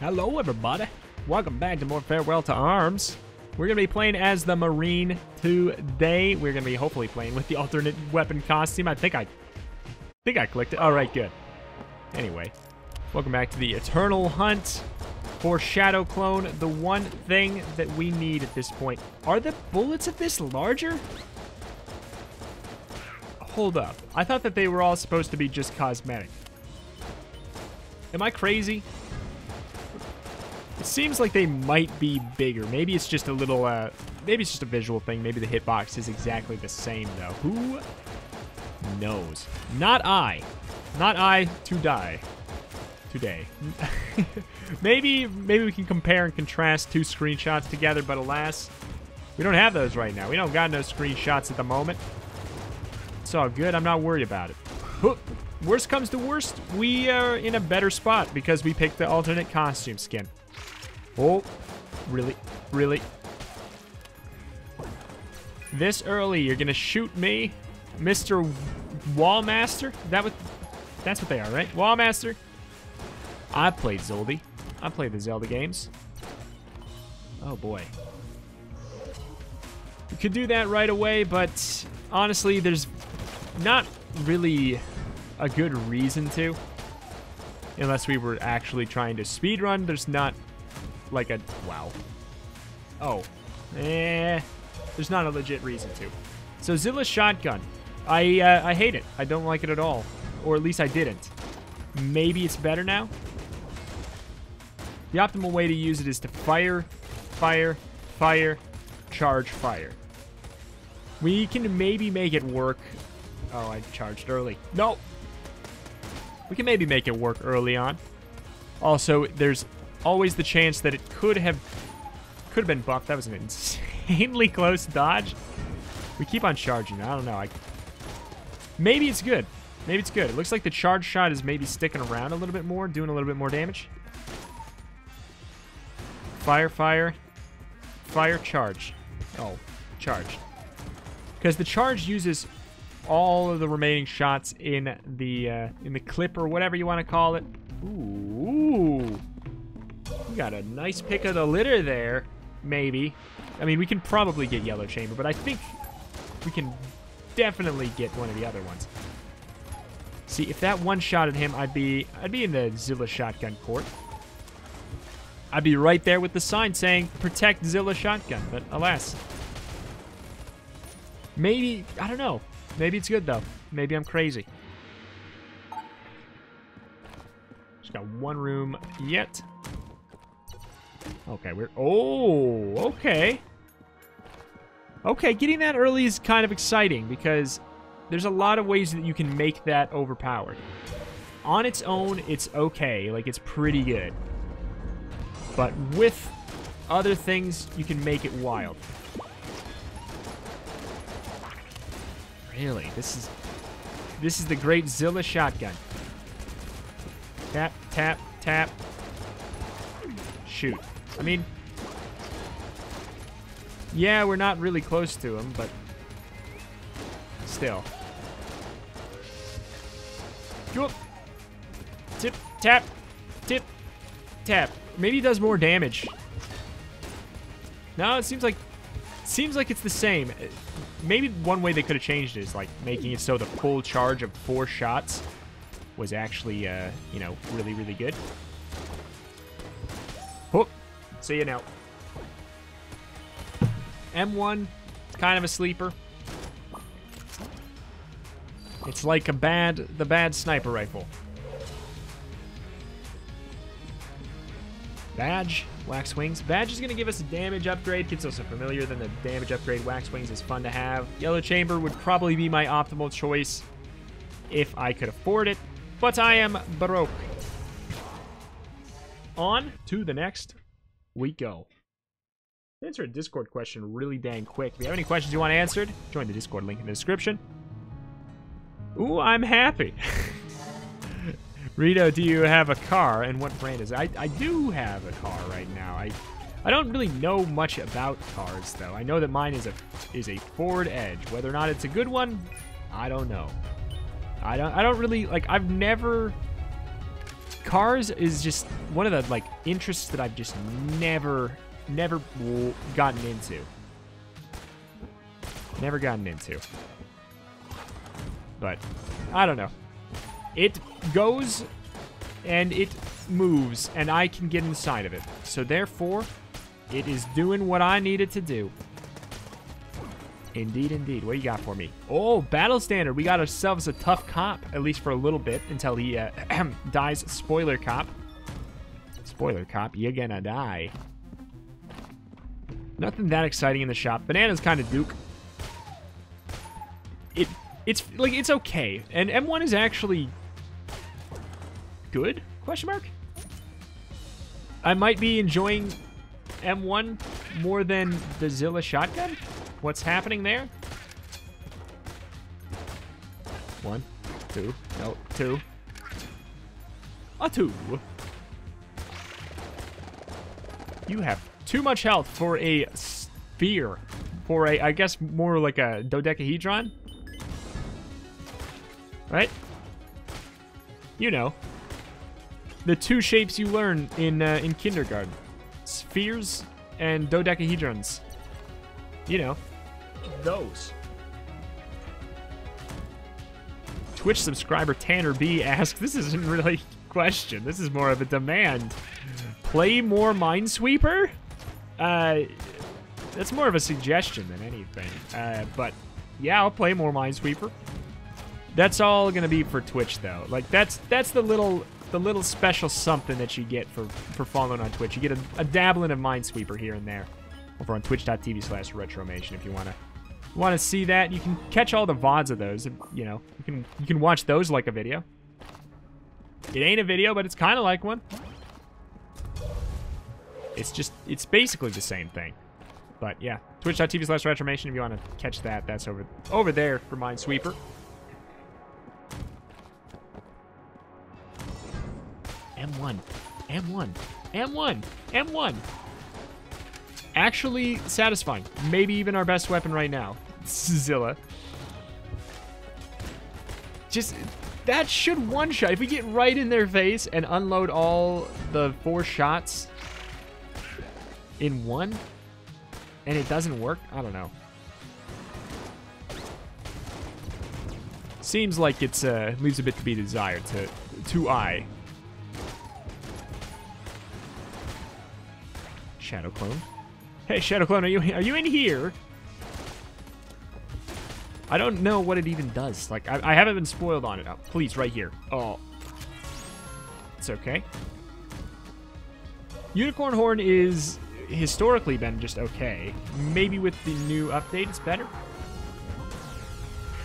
Hello, everybody. Welcome back to more Farewell to Arms. We're going to be playing as the Marine today. We're going to be hopefully playing with the alternate weapon costume. I think I think I clicked it. All right, good. Anyway, welcome back to the Eternal Hunt for Shadow Clone. The one thing that we need at this point. Are the bullets of this larger? Hold up. I thought that they were all supposed to be just cosmetic. Am I crazy? It seems like they might be bigger. Maybe it's just a little, uh, maybe it's just a visual thing. Maybe the hitbox is exactly the same, though. Who knows? Not I. Not I to die today. maybe, maybe we can compare and contrast two screenshots together, but alas, we don't have those right now. We don't got no screenshots at the moment. It's all good. I'm not worried about it. Worst comes to worst, we are in a better spot because we picked the alternate costume skin. Oh, really? Really? This early, you're gonna shoot me? Mr. Wallmaster? That that's what they are, right? Wallmaster? I played Zoldy. I played the Zelda games. Oh boy. We could do that right away, but honestly, there's not really a good reason to. Unless we were actually trying to speedrun, there's not like a... Wow. Oh. Eh. There's not a legit reason to. So Zilla Shotgun. I, uh, I hate it. I don't like it at all. Or at least I didn't. Maybe it's better now? The optimal way to use it is to fire, fire, fire, charge, fire. We can maybe make it work. Oh, I charged early. No! We can maybe make it work early on. Also, there's always the chance that it could have could have been buffed. That was an insanely close dodge. We keep on charging. I don't know. I, maybe it's good. Maybe it's good. It looks like the charge shot is maybe sticking around a little bit more, doing a little bit more damage. Fire, fire. Fire, charge. Oh, charge. Because the charge uses all of the remaining shots in the uh, in the clip or whatever you want to call it. Ooh. We got a nice pick of the litter there, maybe. I mean, we can probably get Yellow Chamber, but I think we can definitely get one of the other ones. See, if that one shot at him, I'd be I'd be in the Zilla shotgun court. I'd be right there with the sign saying, protect Zilla shotgun, but alas. Maybe, I don't know. Maybe it's good, though. Maybe I'm crazy. Just got one room yet. Okay, we're... Oh, okay. Okay, getting that early is kind of exciting because there's a lot of ways that you can make that overpowered. On its own, it's okay. Like, it's pretty good. But with other things, you can make it wild. Really? This is... This is the great Zilla shotgun. Tap, tap, tap. Shoot. I mean, yeah, we're not really close to him, but still. Tip, tap, tip, tap. Maybe he does more damage. No, it seems like seems like it's the same. Maybe one way they could have changed is like making it so the full charge of four shots was actually, uh, you know, really, really good. See you now. M1, kind of a sleeper. It's like a bad, the bad sniper rifle. Badge, Wax Wings. Badge is going to give us a damage upgrade. Gets us so familiar than the damage upgrade. Wax Wings is fun to have. Yellow Chamber would probably be my optimal choice if I could afford it. But I am broke. On to the next we go. Answer a Discord question really dang quick. If you have any questions you want answered, join the Discord link in the description. Ooh, I'm happy. Reto, do you have a car, and what brand is it? I, I do have a car right now. I I don't really know much about cars, though. I know that mine is a is a Ford Edge. Whether or not it's a good one, I don't know. I don't I don't really like I've never cars is just one of the like interests that I've just never, never gotten into. Never gotten into. But I don't know. It goes and it moves, and I can get inside of it. So therefore, it is doing what I needed to do. Indeed, indeed. What you got for me? Oh, battle standard. We got ourselves a tough cop, at least for a little bit, until he uh, dies. Spoiler cop. Spoiler cop, you're gonna die. Nothing that exciting in the shop. Banana's kind of Duke. It, it's like it's okay, and M1 is actually good? Question mark. I might be enjoying M1 more than the Zilla shotgun. What's happening there? One, two, no, two. A two. You have too much health for a sphere. For a, I guess, more like a dodecahedron? Right? You know. The two shapes you learn in uh, in kindergarten. Spheres and dodecahedrons. You know. Those. Twitch subscriber Tanner B asks, this isn't really a question. This is more of a demand. Play more Minesweeper? Uh, that's more of a suggestion than anything. Uh, but yeah, I'll play more Minesweeper. That's all gonna be for Twitch though. Like that's that's the little the little special something that you get for for following on Twitch. You get a, a dabbling of Minesweeper here and there over on twitch.tv slash retromation if you want to want to see that. You can catch all the VODs of those. You know, you can you can watch those like a video. It ain't a video, but it's kind of like one. It's just, it's basically the same thing. But yeah, twitch.tv slash retromation if you want to catch that. That's over over there for Minesweeper. M1, M1, M1, M1 actually satisfying. Maybe even our best weapon right now. Zilla. Just, that should one-shot. If we get right in their face and unload all the four shots in one, and it doesn't work, I don't know. Seems like it's uh, leaves a bit to be desired to to I. Shadow clone. Hey, Shadow Clone, are you are you in here? I don't know what it even does. Like, I, I haven't been spoiled on it. Oh, please, right here. Oh. It's okay. Unicorn Horn is historically been just okay. Maybe with the new update, it's better.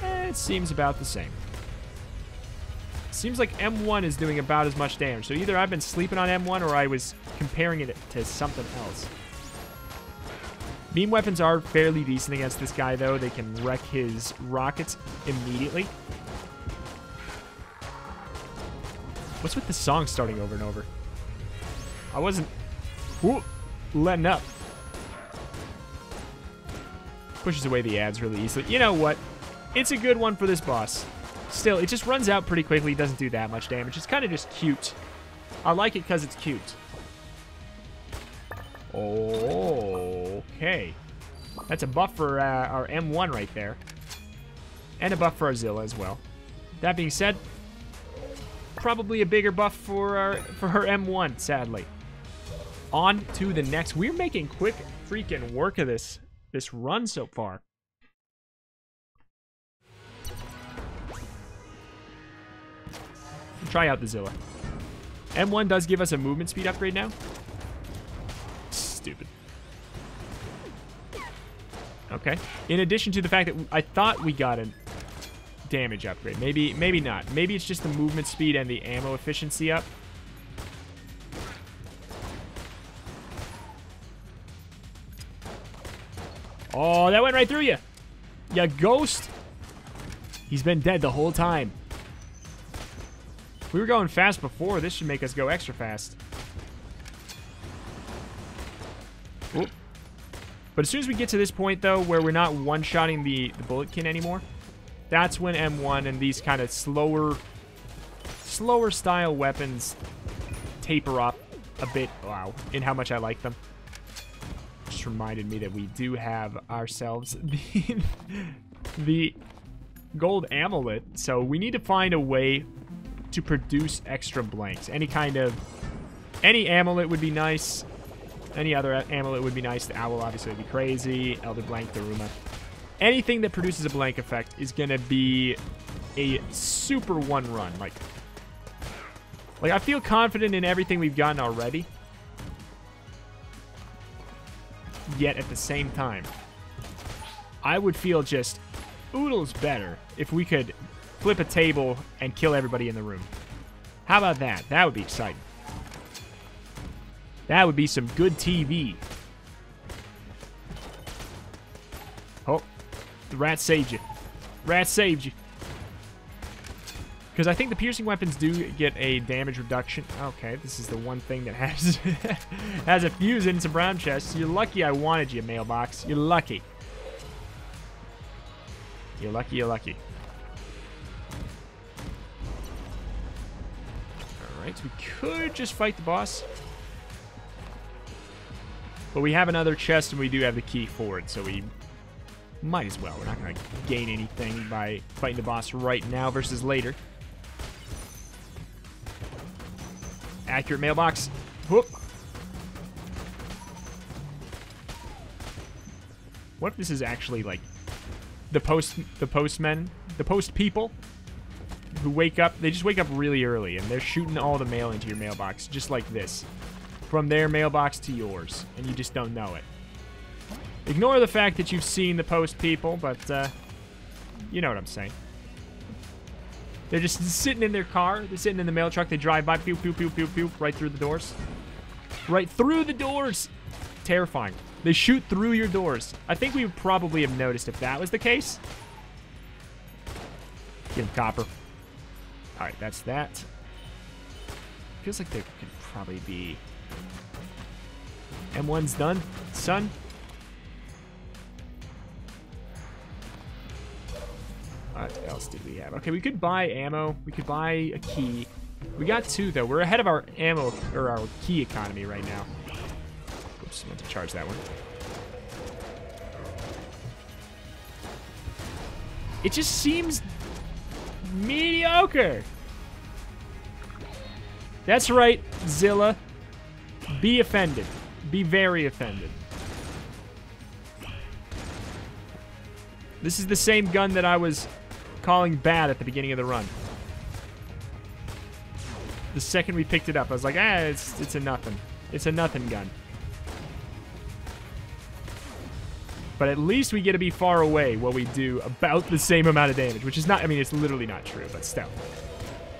Eh, it seems about the same. Seems like M1 is doing about as much damage. So either I've been sleeping on M1 or I was comparing it to something else. Beam weapons are fairly decent against this guy, though. They can wreck his rockets immediately. What's with the song starting over and over? I wasn't whoo, letting up. Pushes away the ads really easily. You know what? It's a good one for this boss. Still, it just runs out pretty quickly. It doesn't do that much damage. It's kind of just cute. I like it because it's cute. Oh. Okay. That's a buff for uh, our M1 right there. And a buff for our Zilla as well. That being said, probably a bigger buff for our for her M1, sadly. On to the next. We're making quick freaking work of this this run so far. Try out the Zilla. M1 does give us a movement speed upgrade now. Stupid. Okay. In addition to the fact that I thought we got a damage upgrade. Maybe, maybe not. Maybe it's just the movement speed and the ammo efficiency up. Oh, that went right through you. Ya ghost. He's been dead the whole time. We were going fast before. This should make us go extra fast. Oop. But as soon as we get to this point, though, where we're not one-shotting the, the bulletkin anymore, that's when M1 and these kind of slower, slower style weapons taper off a bit. Wow, in how much I like them. Just reminded me that we do have ourselves the, the gold Ammolet. So we need to find a way to produce extra blanks. Any kind of... Any amulet would be nice. Any other amulet would be nice. The owl obviously would be crazy. Elder Blank, Daruma. Anything that produces a blank effect is going to be a super one run. Like, like I feel confident in everything we've gotten already. Yet at the same time, I would feel just oodles better if we could flip a table and kill everybody in the room. How about that? That would be exciting. That would be some good TV. Oh, the rat saved you. Rat saved you. Because I think the piercing weapons do get a damage reduction. Okay, this is the one thing that has has a fuse in some brown chests. You're lucky I wanted you, mailbox. You're lucky. You're lucky, you're lucky. Alright, so we could just fight the boss. But we have another chest and we do have the key for it, so we might as well. We're not going to gain anything by fighting the boss right now versus later. Accurate mailbox. Whoop. What if this is actually like the post the postmen, the post people who wake up, they just wake up really early and they're shooting all the mail into your mailbox just like this. From their mailbox to yours, and you just don't know it. Ignore the fact that you've seen the post people, but uh, you know what I'm saying. They're just sitting in their car. They're sitting in the mail truck. They drive by, pew, pew, pew, pew, pew, right through the doors. Right through the doors. Terrifying. They shoot through your doors. I think we would probably have noticed if that was the case. Get him, Copper. All right, that's that. Feels like there could probably be... M1's done, son. What else did we have? Okay, we could buy ammo. We could buy a key. We got two, though. We're ahead of our ammo, or our key economy right now. Oops, meant to charge that one. It just seems mediocre. That's right, Zilla. Be offended. Be very offended. This is the same gun that I was calling bad at the beginning of the run. The second we picked it up, I was like, ah, it's, it's a nothing. It's a nothing gun. But at least we get to be far away while we do about the same amount of damage, which is not, I mean, it's literally not true, but still.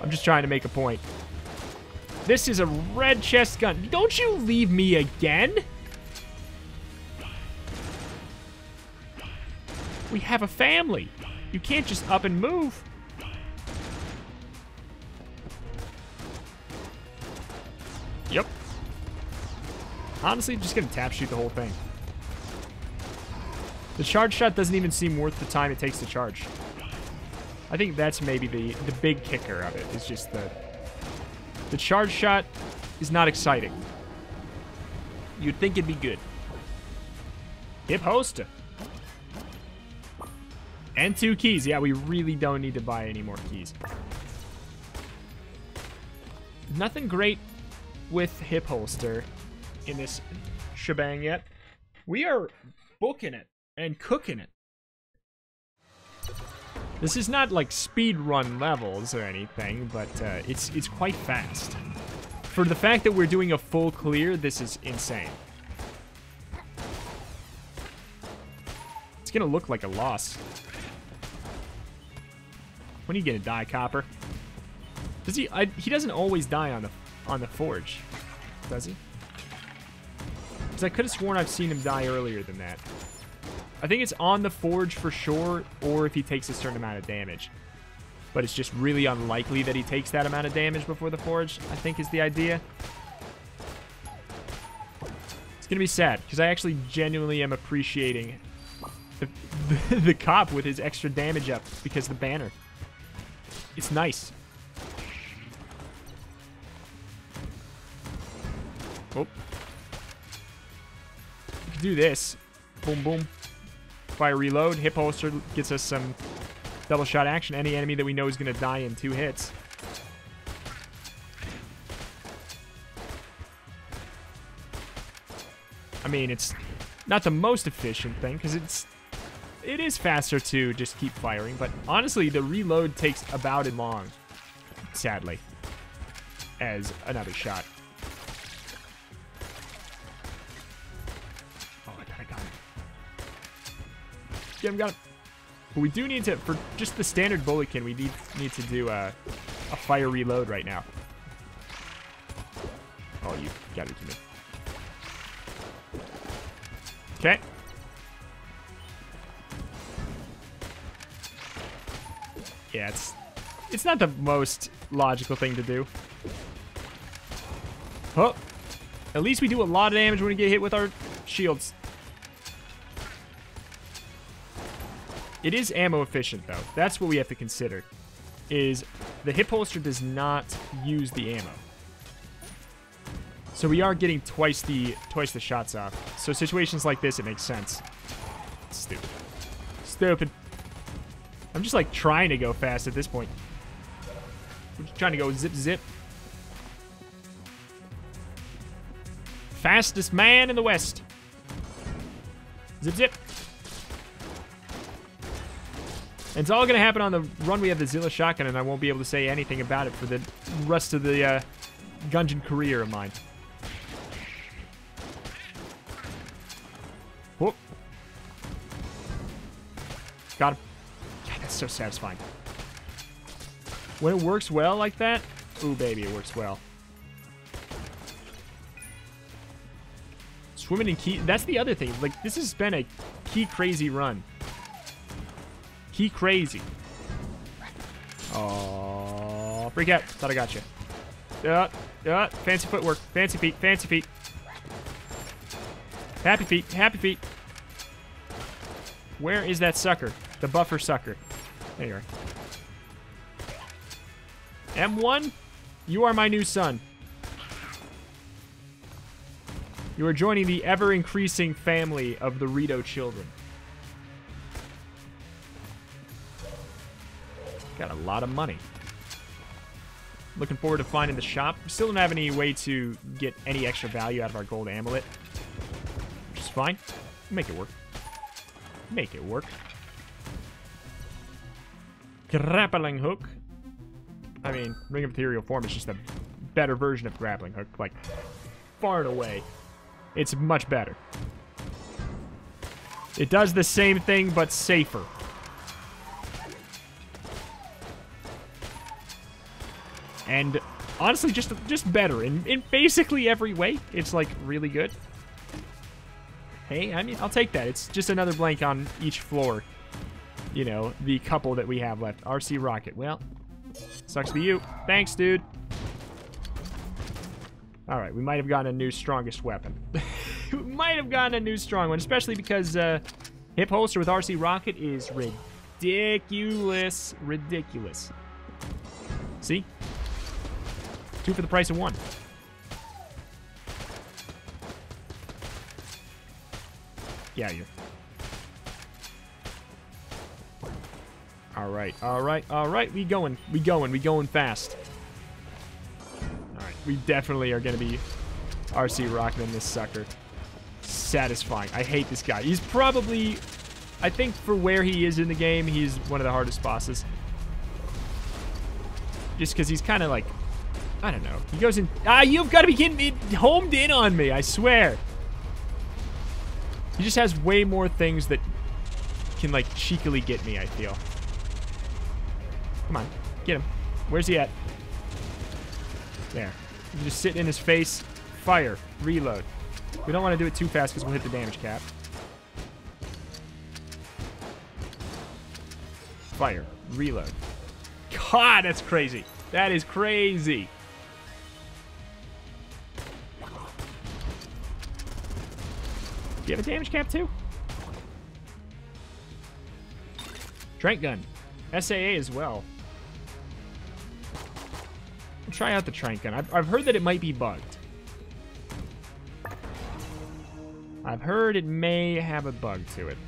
I'm just trying to make a point. This is a red chest gun. Don't you leave me again? We have a family. You can't just up and move. Yep. Honestly, just gonna tap shoot the whole thing. The charge shot doesn't even seem worth the time it takes to charge. I think that's maybe the, the big kicker of it, is just the... The charge shot is not exciting. You'd think it'd be good. Hip holster. And two keys. Yeah, we really don't need to buy any more keys. Nothing great with hip holster in this shebang yet. We are booking it and cooking it. This is not like speed run levels or anything, but uh, it's it's quite fast. For the fact that we're doing a full clear, this is insane. It's gonna look like a loss. When are you gonna die, Copper? Does he? I, he doesn't always die on the on the forge, does he? Because I could have sworn I've seen him die earlier than that. I think it's on the forge for sure, or if he takes a certain amount of damage. But it's just really unlikely that he takes that amount of damage before the forge, I think is the idea. It's going to be sad, because I actually genuinely am appreciating the, the, the cop with his extra damage up because the banner. It's nice. Oh. Do this. Boom, boom. Fire reload. Hip holster gets us some double shot action. Any enemy that we know is going to die in two hits. I mean, it's not the most efficient thing because it's it is faster to just keep firing, but honestly, the reload takes about as long, sadly, as another shot. Get him, got. But we do need to, for just the standard Bullet Kin, we need need to do a, a fire reload right now. Oh, you got it to me. Okay. Yeah, it's it's not the most logical thing to do. Oh. At least we do a lot of damage when we get hit with our shields. It is ammo efficient, though. That's what we have to consider. Is the hip holster does not use the ammo. So we are getting twice the twice the shots off. So situations like this, it makes sense. Stupid. Stupid. I'm just like trying to go fast at this point. I'm just trying to go zip zip. Fastest man in the West. Zip zip. It's all going to happen on the run we have the Zilla shotgun, and I won't be able to say anything about it for the rest of the uh, Gungeon career of mine. Whoop. Got him. God, that's so satisfying. When it works well like that, ooh, baby, it works well. Swimming in key, that's the other thing. Like, this has been a key crazy run. Key crazy. Oh, freak out. Thought I got you. Yeah, yeah, fancy footwork. Fancy feet, fancy feet. Happy feet, happy feet. Where is that sucker? The buffer sucker. There you are. M1, you are my new son. You are joining the ever-increasing family of the Reto children. Got a lot of money. Looking forward to finding the shop. Still don't have any way to get any extra value out of our gold Ammolet. Which is fine. Make it work. Make it work. Grappling hook. I mean, Ring of Ethereal Form is just a better version of grappling hook. Like, far and away. It's much better. It does the same thing, but safer. And honestly, just just better in, in basically every way. It's like really good. Hey, I mean, I'll take that. It's just another blank on each floor. You know, the couple that we have left. RC Rocket. Well, sucks to you. Thanks, dude. All right, we might have gotten a new strongest weapon. we might have gotten a new strong one, especially because uh, hip holster with RC Rocket is ridiculous. Ridiculous. See? Two for the price of one. Yeah, you. All right, all right, all right. We going, we going, we going fast. All right, we definitely are gonna be RC rocking this sucker. Satisfying. I hate this guy. He's probably, I think for where he is in the game, he's one of the hardest bosses. Just because he's kind of like I don't know. He goes in. Ah, you've got to be getting it homed in on me. I swear. He just has way more things that can like cheekily get me. I feel. Come on, get him. Where's he at? There. You just sit in his face. Fire. Reload. We don't want to do it too fast because we'll hit the damage cap. Fire. Reload. God, that's crazy. That is crazy. Do you have a damage cap too? Trank gun. SAA as well. I'll try out the trank gun. I've, I've heard that it might be bugged. I've heard it may have a bug to it.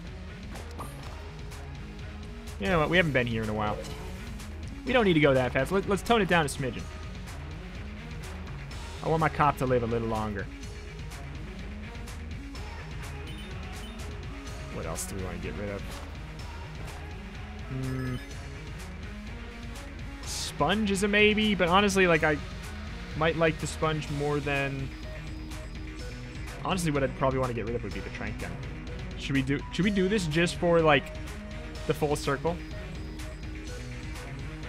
You know what? We haven't been here in a while. We don't need to go that fast. Let, us tone it down a smidgen. I want my cop to live a little longer. Else do we want to get rid of? Hmm. Sponge is a maybe, but honestly, like, I might like the sponge more than... Honestly, what I'd probably want to get rid of would be the trank gun. Should we do should we do this just for like the full circle?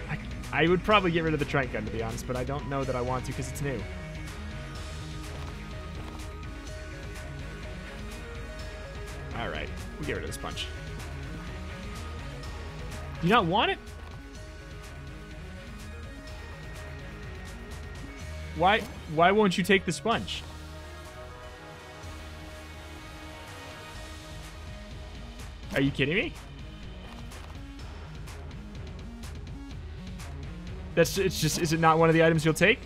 I, I would probably get rid of the trank gun to be honest, but I don't know that I want to because it's new. Alright, we'll get rid of this sponge. Do you not want it? Why why won't you take the sponge? Are you kidding me? That's it's just is it not one of the items you'll take?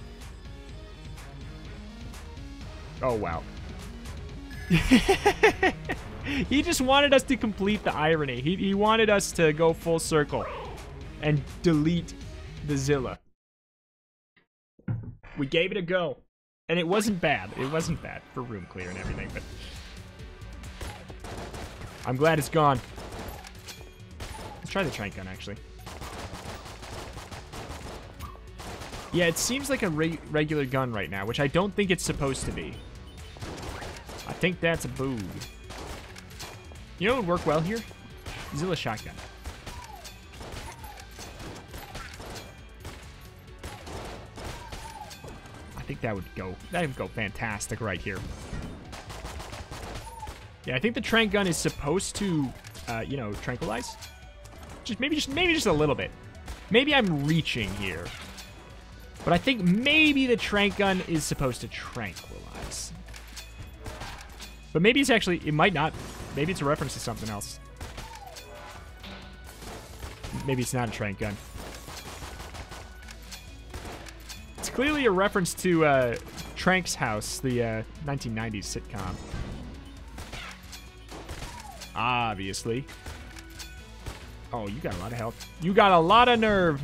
Oh wow. he just wanted us to complete the irony. He, he wanted us to go full circle and delete the Zilla. We gave it a go. And it wasn't bad. It wasn't bad for room clear and everything, but I'm glad it's gone. Let's try the trank gun, actually. Yeah, it seems like a re regular gun right now, which I don't think it's supposed to be. I think that's a boo. You know what would work well here? Zilla shotgun. I think that would go, that would go fantastic right here. Yeah, I think the trank gun is supposed to, uh, you know, tranquilize. Just maybe, just maybe just a little bit. Maybe I'm reaching here. But I think maybe the trank gun is supposed to tranquilize. But maybe it's actually, it might not. Maybe it's a reference to something else. Maybe it's not a trank gun. It's clearly a reference to uh, Trank's House, the uh, 1990s sitcom. Obviously. Oh, you got a lot of health. You got a lot of nerve.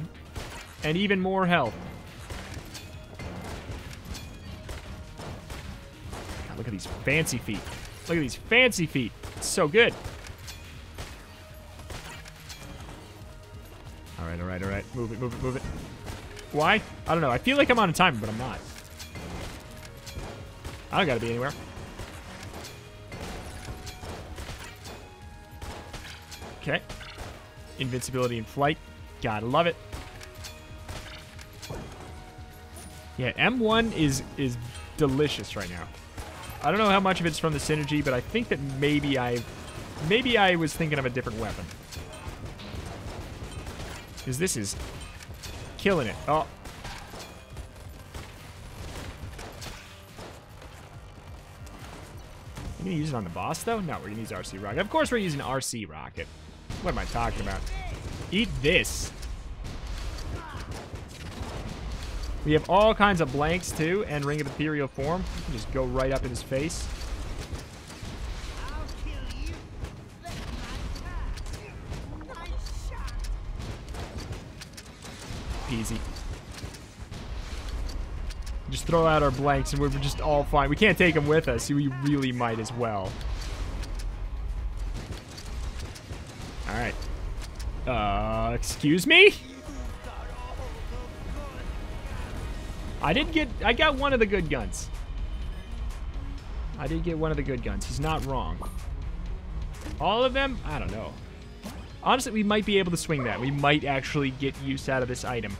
And even more health. God, look at these fancy feet. Look at these fancy feet. It's so good. All right, all right, all right. Move it, move it, move it. Why? I don't know. I feel like I'm on a timer, but I'm not. I don't gotta be anywhere. Okay. Invincibility in flight. Gotta love it. Yeah, M1 is is delicious right now. I don't know how much of it's from the synergy, but I think that maybe I maybe I was thinking of a different weapon. Because this is killing it. Oh. You gonna use it on the boss though? No, we're gonna use RC Rocket. Of course we're using RC Rocket. What am I talking about? Eat this. We have all kinds of blanks, too, and Ring of Ethereal Form. Just go right up in his face. Easy. Just throw out our blanks and we're just all fine. We can't take them with us. We really might as well. Alright. Uh, excuse me? I did get, I got one of the good guns. I did get one of the good guns. He's not wrong. All of them? I don't know. Honestly, we might be able to swing that. We might actually get use out of this item.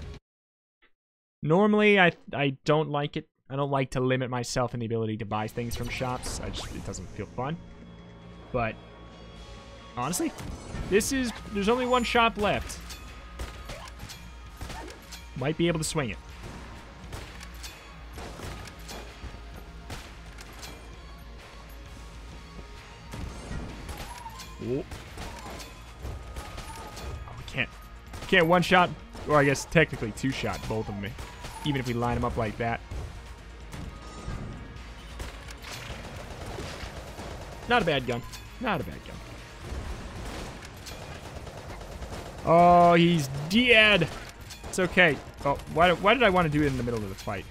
Normally, I I don't like it. I don't like to limit myself in the ability to buy things from shops. I just, it doesn't feel fun. But honestly, this is, there's only one shop left. Might be able to swing it. Oh. we can't, can't one shot, or I guess technically two shot both of them, even if we line them up like that. not a bad gun. Not a bad gun. Oh, he's dead. It's okay. Oh, why, why did I want to do it in the middle of the fight?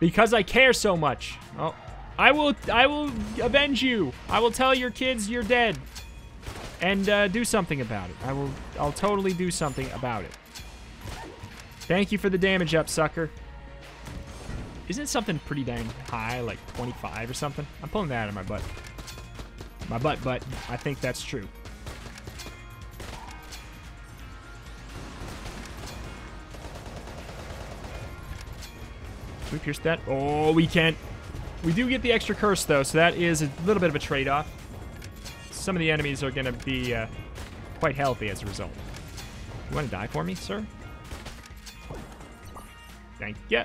Because I care so much. Oh, I will I will avenge you. I will tell your kids you're dead. And uh, do something about it. I will I'll totally do something about it. Thank you for the damage up, sucker. Isn't something pretty dang high, like 25 or something? I'm pulling that out of my butt. My butt, but I think that's true. We pierce that? Oh, we can't. We do get the extra curse, though, so that is a little bit of a trade-off. Some of the enemies are going to be uh, quite healthy as a result. You want to die for me, sir? Thank you.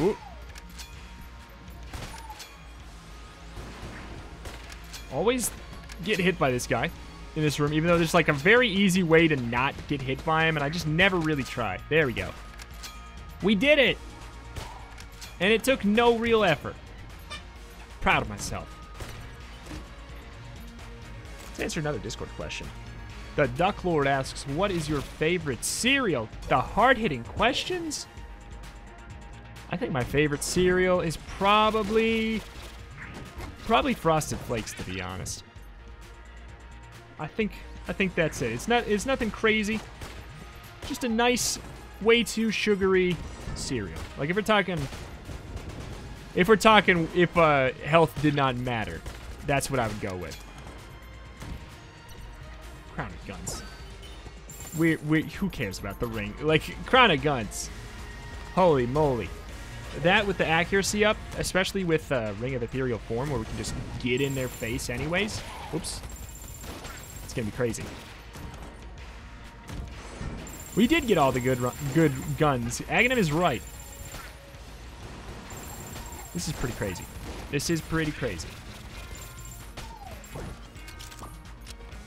Ooh. Always get hit by this guy in this room, even though there's like a very easy way to not get hit by him, and I just never really try. There we go. We did it! And it took no real effort. Proud of myself. Let's answer another Discord question. The Duck Lord asks, what is your favorite cereal? The hard-hitting questions? I think my favorite cereal is probably... Probably Frosted Flakes, to be honest. I think I think that's it. It's not it's nothing crazy. Just a nice, way too sugary cereal. Like if we're talking if we're talking if uh, health did not matter, that's what I would go with. Crown of Guns. We we who cares about the ring? Like Crown of Guns. Holy moly. That with the accuracy up, especially with uh, Ring of Ethereal Form, where we can just get in their face anyways. Oops. It's gonna be crazy. We did get all the good good guns. Aghanim is right. This is pretty crazy. This is pretty crazy.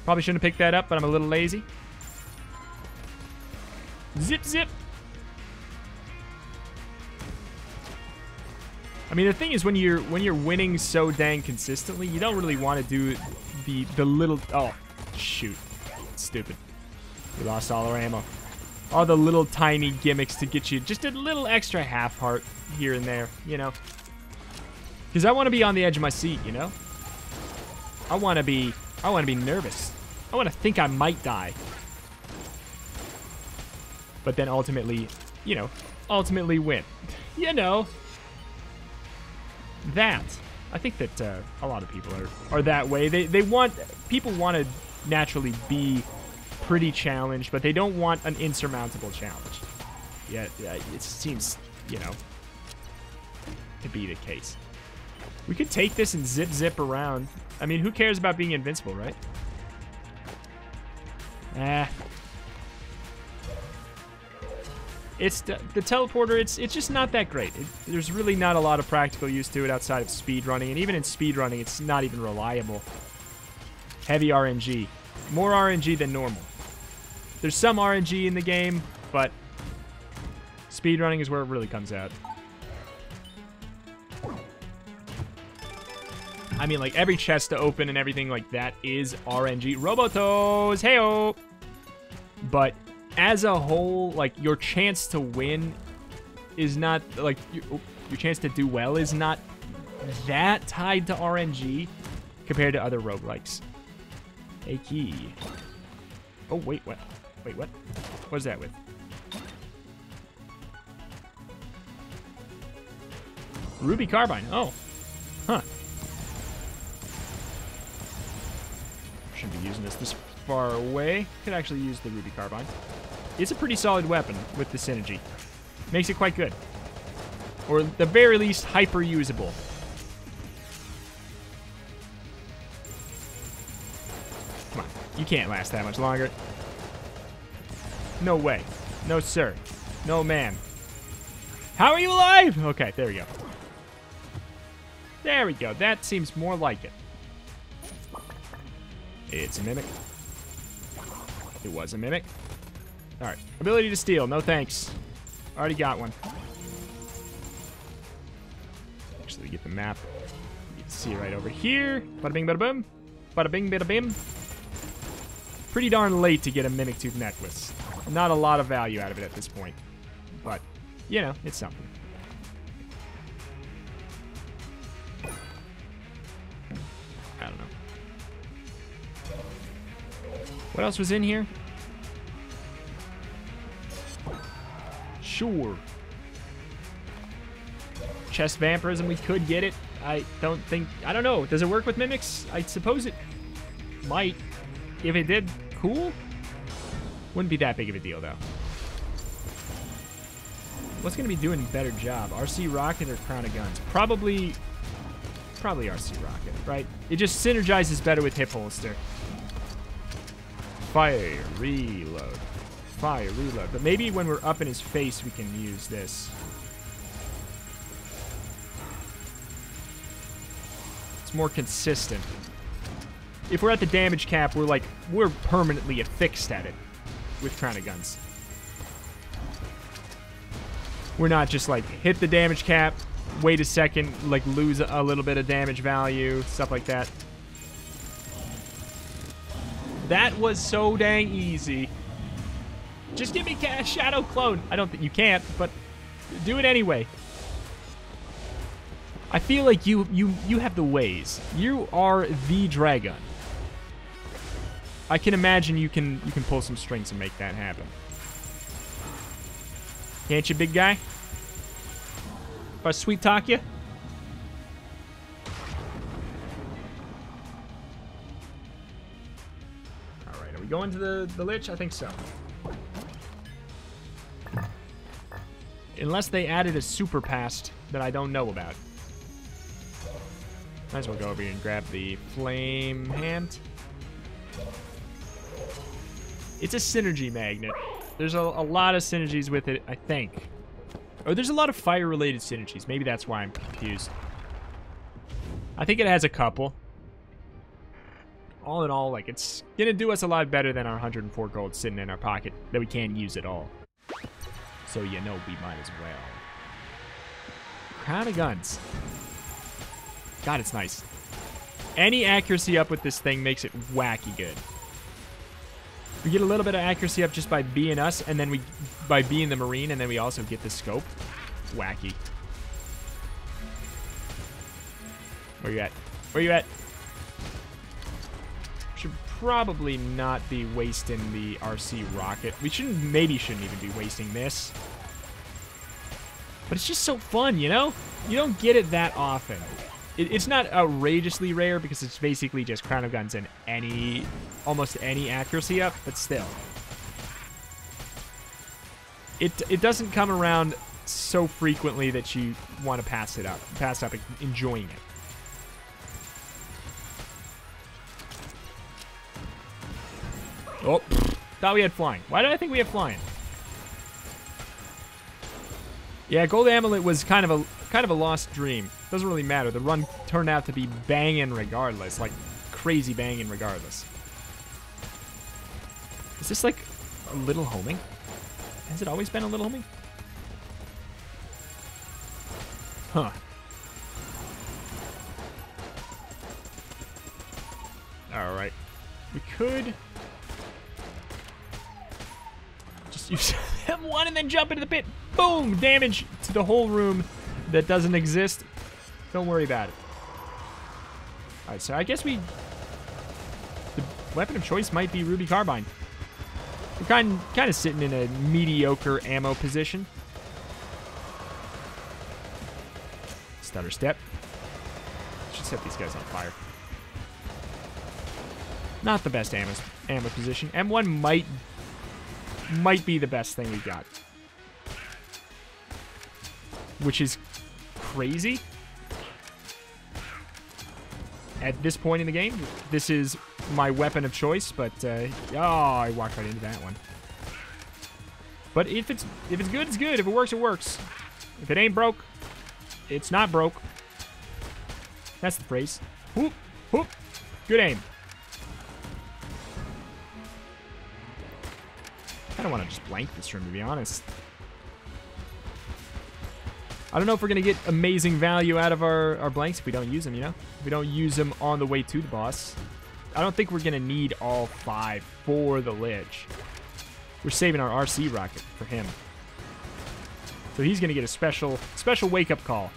Probably shouldn't have picked that up, but I'm a little lazy. Zip, zip. I mean, the thing is, when you're when you're winning so dang consistently, you don't really want to do the the little. Oh, shoot, stupid. We lost all our ammo. All the little tiny gimmicks to get you just a little extra half heart here and there, you know. Because I want to be on the edge of my seat, you know. I want to be. I want to be nervous. I want to think I might die. But then ultimately, you know, ultimately win. you know, that. I think that uh, a lot of people are, are that way. They, they want, people want to naturally be pretty challenged, but they don't want an insurmountable challenge. Yeah, yeah, it seems, you know, to be the case. We could take this and zip zip around. I mean, who cares about being invincible, right? Ah, It's the, the, teleporter. It's it's just not that great. It, there's really not a lot of practical use to it outside of speed running, and even in speed running, it's not even reliable. Heavy RNG, more RNG than normal. There's some RNG in the game, but speed running is where it really comes out. I mean, like every chest to open and everything like that is RNG. Robotos, heyo. But as a whole, like your chance to win is not like your, your chance to do well is not that tied to RNG compared to other roguelikes. A key. Oh wait, what? Wait, what? What is that with? Ruby Carbine. Oh. Huh. Shouldn't be using this this far away. Could actually use the Ruby Carbine. It's a pretty solid weapon with the synergy. Makes it quite good. Or at the very least, hyper usable. Can't last that much longer. No way. No, sir. No, man. How are you alive? Okay, there we go. There we go. That seems more like it. It's a mimic. It was a mimic. All right. Ability to steal. No thanks. Already got one. Actually, get the map. You can see right over here. Bada bing, bada boom. Bada bing, bada bim. Pretty darn late to get a Mimic Tooth necklace. Not a lot of value out of it at this point. But, you know, it's something. I don't know. What else was in here? Sure. Chest vampirism, we could get it. I don't think... I don't know. Does it work with mimics? I suppose it might. If it did, cool. Wouldn't be that big of a deal, though. What's going to be doing a better job? RC Rocket or Crown of Guns? Probably... Probably RC Rocket, right? It just synergizes better with Hip Holster. Fire, reload. Fire, reload. But maybe when we're up in his face, we can use this. It's more consistent. If we're at the damage cap, we're like, we're permanently affixed at it with of Guns. We're not just like, hit the damage cap, wait a second, like lose a little bit of damage value, stuff like that. That was so dang easy. Just give me a Shadow Clone. I don't think you can't, but do it anyway. I feel like you you you have the ways. You are the dragon. I can imagine you can you can pull some strings and make that happen. Can't you, big guy? If I sweet talk you? Alright, are we going to the, the Lich? I think so. Unless they added a super past that I don't know about. Might as well go over here and grab the flame hand. It's a synergy magnet. There's a, a lot of synergies with it, I think. Oh, there's a lot of fire-related synergies. Maybe that's why I'm confused. I think it has a couple. All in all, like, it's gonna do us a lot better than our 104 gold sitting in our pocket that we can't use at all. So you know we might as well. Crown of Guns. God, it's nice. Any accuracy up with this thing makes it wacky good. We get a little bit of accuracy up just by being us, and then we by being the Marine, and then we also get the scope. Wacky. Where you at? Where you at? Should probably not be wasting the RC rocket. We shouldn't, maybe shouldn't even be wasting this. But it's just so fun, you know? You don't get it that often. It, it's not outrageously rare because it's basically just Crown of Guns and any, almost any accuracy up, but still. It, it doesn't come around so frequently that you want to pass it up, pass up enjoying it. Oh, thought we had flying. Why did I think we had flying? Yeah, Gold Ammolet was kind of a kind of a lost dream. Doesn't really matter. The run turned out to be banging regardless, like crazy banging regardless. Is this like a little homing? Has it always been a little homing? Huh. All right. We could just use M1 and then jump into the pit. Boom! Damage to the whole room that doesn't exist. Don't worry about it. Alright, so I guess we... The weapon of choice might be Ruby Carbine. We're kind, kind of sitting in a mediocre ammo position. Stutter step. Should set these guys on fire. Not the best ammo, ammo position. M1 might might be the best thing we've got. Which is crazy. At this point in the game, this is my weapon of choice, but, uh, oh, I walked right into that one. But if it's if it's good, it's good. If it works, it works. If it ain't broke, it's not broke. That's the phrase. Whoop, whoop. Good aim. I don't want to just blank this room, to be honest. I don't know if we're going to get amazing value out of our, our blanks if we don't use them, you know? If we don't use them on the way to the boss. I don't think we're going to need all five for the Lich. We're saving our RC rocket for him. So he's going to get a special special wake-up call.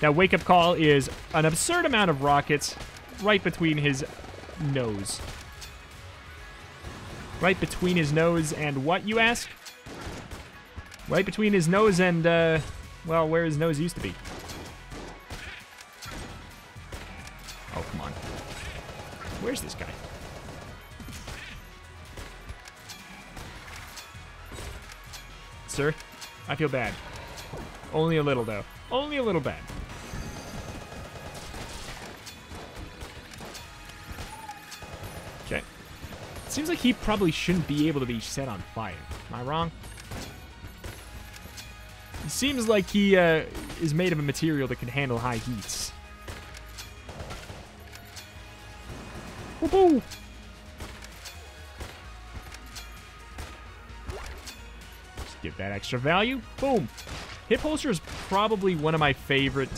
That wake-up call is an absurd amount of rockets right between his nose. Right between his nose and what, you ask? Right between his nose and, uh, well, where his nose used to be. Oh, come on. Where's this guy? Sir, I feel bad. Only a little, though. Only a little bad. Okay. Seems like he probably shouldn't be able to be set on fire. Am I wrong? It seems like he uh, is made of a material that can handle high heats. Whoop Just get that extra value. Boom. Hip holster is probably one of my favorite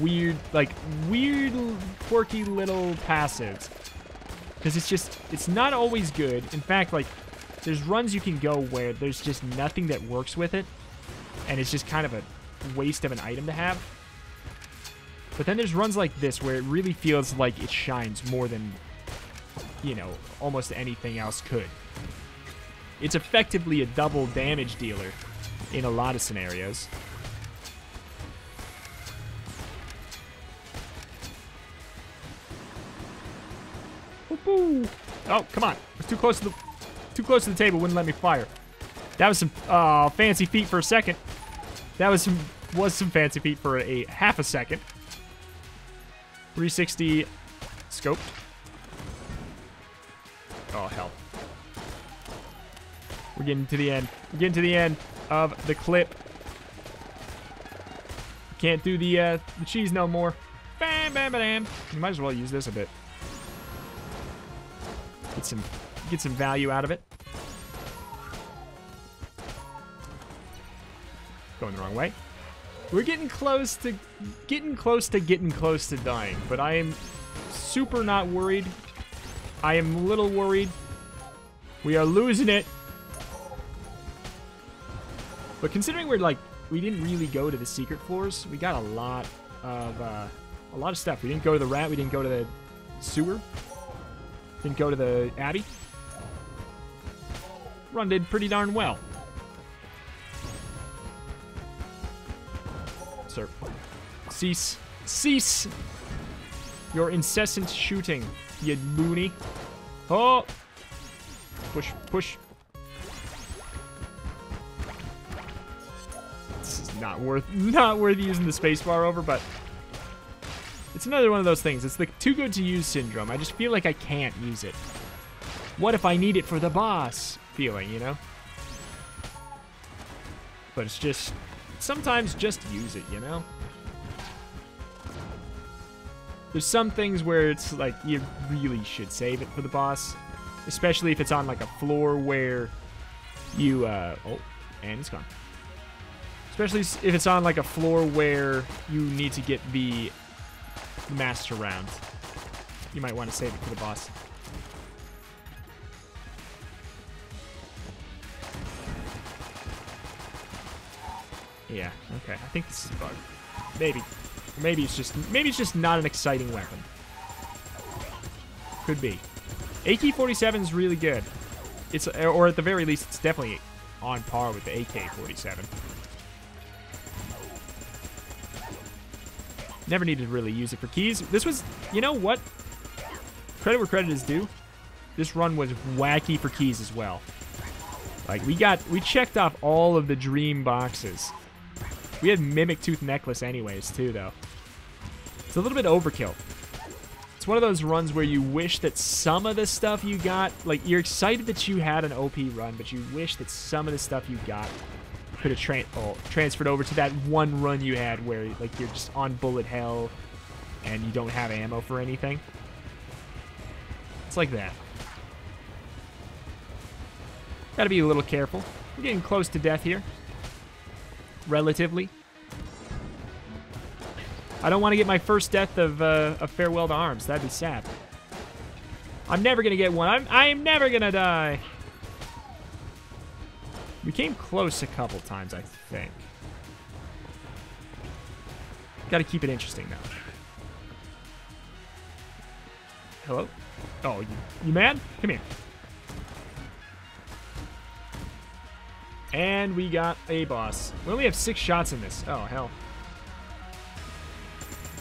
weird, like, weird, quirky little passives. Because it's just, it's not always good. In fact, like, there's runs you can go where there's just nothing that works with it and it's just kind of a waste of an item to have. But then there's runs like this where it really feels like it shines more than, you know, almost anything else could. It's effectively a double damage dealer in a lot of scenarios. Oh, come on. It's too close to the too close to the table, wouldn't let me fire. That was some uh, fancy feet for a second. That was some was some fancy feet for a half a second. 360 scope. Oh hell. We're getting to the end. We're getting to the end of the clip. Can't do the uh, the cheese no more. Bam, bam, bam. You might as well use this a bit. Get some get some value out of it. Going the wrong way. We're getting close to getting close to getting close to dying, but I am super not worried. I am a little worried. We are losing it. But considering we're like we didn't really go to the secret floors, we got a lot of uh, a lot of stuff. We didn't go to the rat. We didn't go to the sewer. Didn't go to the abbey. Run did pretty darn well. Cease. Cease your incessant shooting, you loony. Oh! Push, push. This is not worth, not worth using the spacebar over, but it's another one of those things. It's the too good to use syndrome. I just feel like I can't use it. What if I need it for the boss feeling, you know? But it's just, sometimes just use it, you know? There's some things where it's like you really should save it for the boss, especially if it's on like a floor where you, uh, oh, and it's gone. Especially if it's on like a floor where you need to get the master round. You might want to save it for the boss. Yeah, okay. I think this is a bug. Maybe. Maybe it's just maybe it's just not an exciting weapon. Could be. AK-47 is really good. It's or at the very least it's definitely on par with the AK-47. Never needed to really use it for keys. This was, you know what? Credit where credit is due. This run was wacky for keys as well. Like we got, we checked off all of the dream boxes. We had Mimic Tooth Necklace anyways, too, though. It's a little bit overkill. It's one of those runs where you wish that some of the stuff you got, like, you're excited that you had an OP run, but you wish that some of the stuff you got could have tra oh, transferred over to that one run you had where, like, you're just on bullet hell and you don't have ammo for anything. It's like that. Gotta be a little careful. We're getting close to death here. Relatively. I don't want to get my first death of, uh, Farewell to Arms. That'd be sad. I'm never going to get one. I'm, I'm never going to die. We came close a couple times, I think. Got to keep it interesting though. Hello? Oh, you, you mad? Come here. And we got a boss. We only have six shots in this. Oh, hell.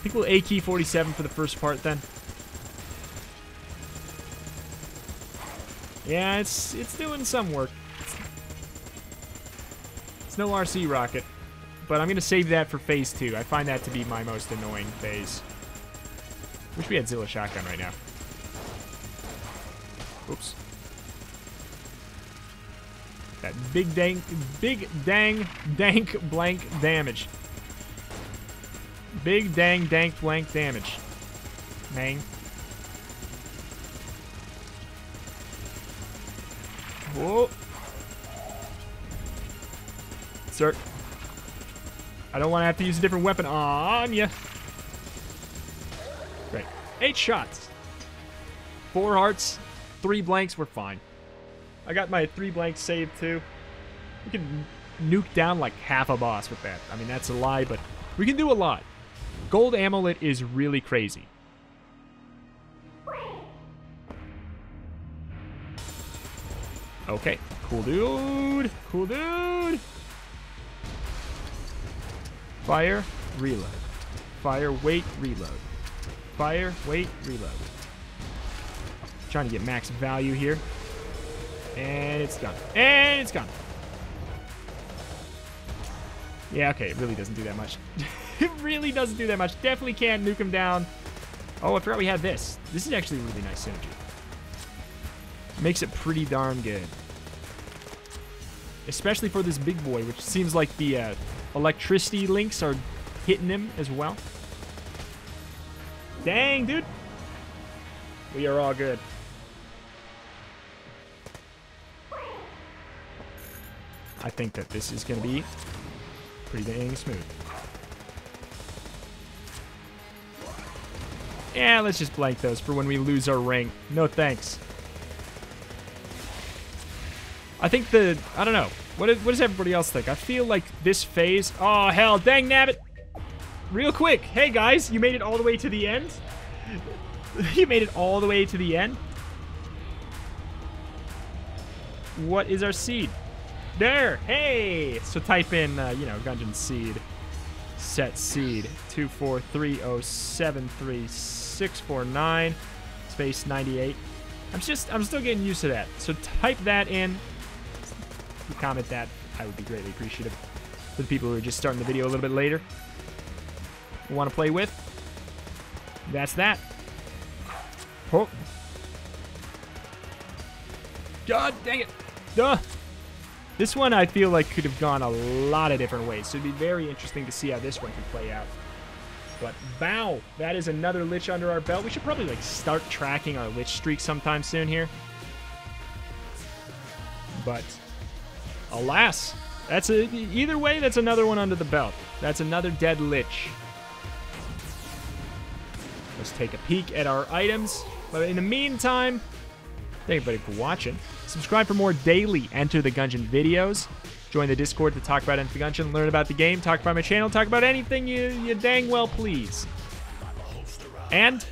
I think we'll AK-47 for the first part then. Yeah, it's it's doing some work. It's no RC rocket, but I'm going to save that for phase two. I find that to be my most annoying phase. Wish we had Zilla shotgun right now. Oops. That big dang, big dang, dank blank damage. Big dang, dank blank damage. Mang. Whoa. Sir. I don't want to have to use a different weapon on you. Great. Eight shots. Four hearts, three blanks, we're fine. I got my three blanks saved too. We can nuke down like half a boss with that. I mean, that's a lie, but we can do a lot. Gold Ammolet is really crazy. Okay, cool dude. Cool dude. Fire, reload. Fire, wait, reload. Fire, wait, reload. Trying to get max value here. And it's gone. And it's gone. Yeah, okay, it really doesn't do that much. it really doesn't do that much. Definitely can't nuke him down. Oh, I forgot we had this. This is actually really nice synergy. Makes it pretty darn good. Especially for this big boy, which seems like the uh, electricity links are hitting him as well. Dang, dude. We are all good. I think that this is going to be pretty dang smooth. Yeah, let's just blank those for when we lose our ring. No thanks. I think the... I don't know. What, is, what does everybody else think? I feel like this phase... Oh, hell. Dang nabbit. Real quick. Hey, guys. You made it all the way to the end? you made it all the way to the end? What is our seed? There! Hey! So type in, uh, you know, Gungeon Seed. Set seed. 243073649 space 98. I'm just, I'm still getting used to that. So type that in. Comment that, I would be greatly appreciative. For the people who are just starting the video a little bit later. Want to play with? That's that. Oh. God dang it. Duh. This one I feel like could have gone a lot of different ways, so it'd be very interesting to see how this one can play out. But wow, that is another Lich under our belt. We should probably like start tracking our Lich streak sometime soon here. But alas, that's a, either way, that's another one under the belt. That's another dead Lich. Let's take a peek at our items. But in the meantime, thank you, everybody for watching. Subscribe for more daily Enter the Gungeon videos. Join the Discord to talk about Enter the Gungeon, learn about the game, talk about my channel, talk about anything you, you dang well please. And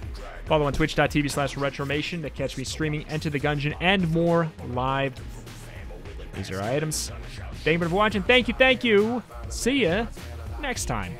follow on twitch.tv slash retromation to catch me streaming Enter the Gungeon and more live. These are items. Thank you for watching. Thank you, thank you. See ya next time.